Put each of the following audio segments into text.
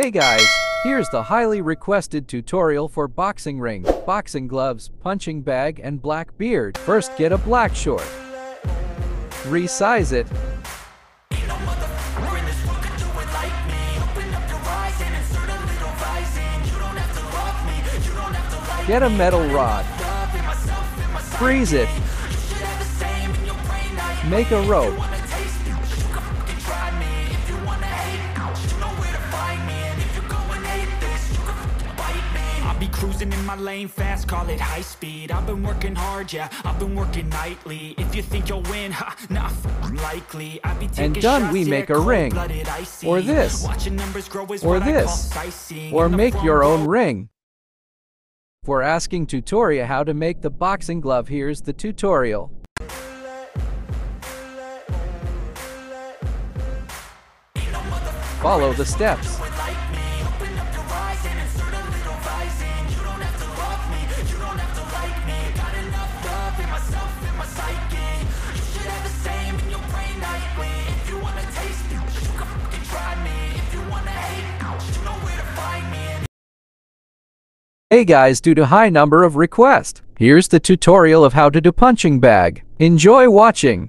Hey guys, here's the highly requested tutorial for boxing ring, boxing gloves, punching bag, and black beard. First get a black short. Resize it. Get a metal rod. Freeze it. Make a rope. Cruising in my lane fast, call it high speed I've been working hard, yeah, I've been working nightly If you think you'll win, ha, nah, likely I be taking And done we make a ring. Or this. Watching numbers grow is Or what I call this. Or make your own ring. For asking tutorial how to make the boxing glove, here's the tutorial. Follow the steps. Hey guys, due to high number of requests, here's the tutorial of how to do punching bag. Enjoy watching.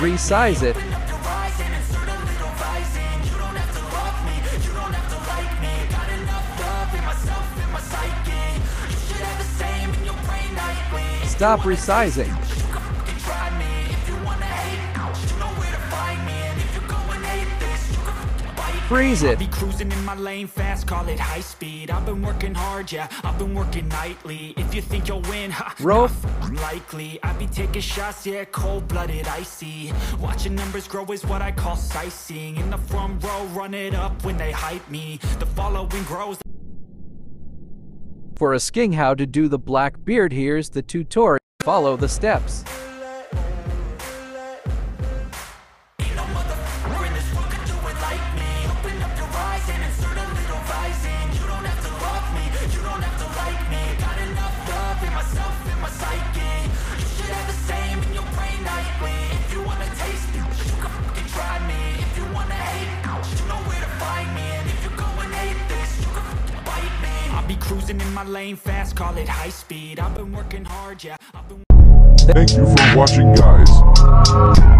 Resize it. Stop resizing. Freeze it. Be cruising in my lane fast, call it high speed I've been working hard, yeah, I've been working nightly If you think you'll win, ha, Rope. likely I be taking shots, yeah, cold-blooded, icy Watching numbers grow is what I call sightseeing In the front row, run it up when they hype me The following grows For asking how to do the black beard, here's the tutorial. Follow the steps. I'll be cruising in my lane fast, call it high speed I've been working hard, yeah, Thank you for watching guys.